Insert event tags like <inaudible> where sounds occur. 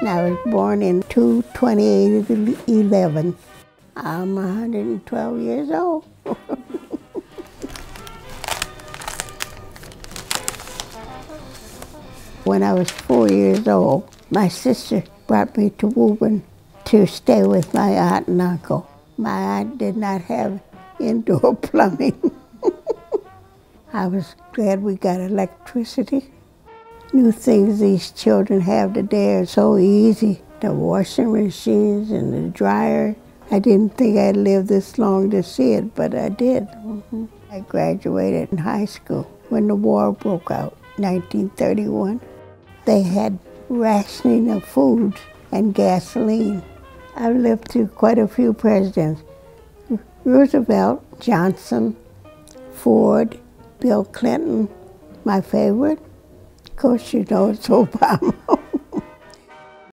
And I was born in 22811. I'm 112 years old. <laughs> when I was four years old, my sister brought me to Woburn to stay with my aunt and uncle. My aunt did not have indoor <laughs> plumbing. <laughs> I was glad we got electricity. New things these children have today are so easy. The washing machines and the dryer. I didn't think I'd live this long to see it, but I did. Mm-hmm. I graduated in high school when the war broke out, 1931. They had rationing of food and gasoline. I've lived through quite a few presidents. Roosevelt, Johnson, Ford, Bill Clinton, my favorite. Of course, you know it's Obama.